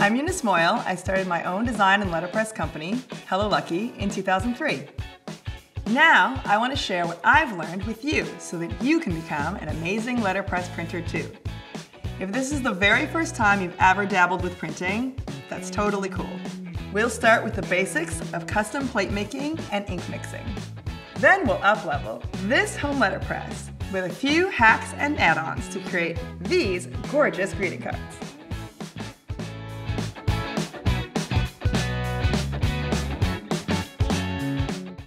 I'm Eunice Moyle. I started my own design and letterpress company, Hello Lucky, in 2003. Now, I want to share what I've learned with you so that you can become an amazing letterpress printer too. If this is the very first time you've ever dabbled with printing, that's totally cool. We'll start with the basics of custom plate making and ink mixing. Then we'll uplevel this home letterpress with a few hacks and add-ons to create these gorgeous greeting cards.